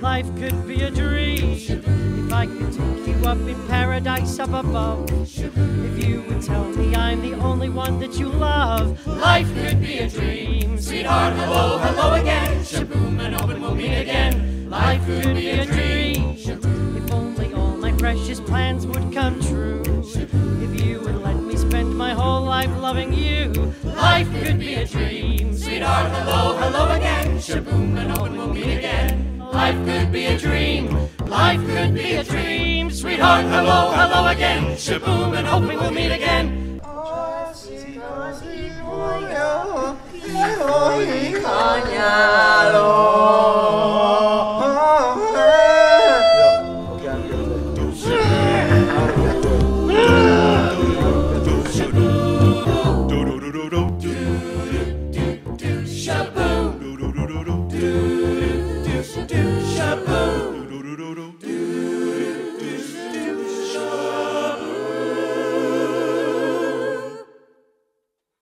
Life could be a dream if I could take you up in paradise up above. If you would tell me I'm the only one that you love, life could be a dream. Sweetheart, hello, hello again. Shaboom and open we'll meet again. Life could be a dream if only all my precious plans would come true. If you would let me spend my whole life loving you, life could be a dream. Sweetheart, hello, hello again. Shaboom and open we'll meet again. Life could be a dream. Life could be a dream. Sweetheart, hello, hello again. Shaboom and hoping we'll meet again.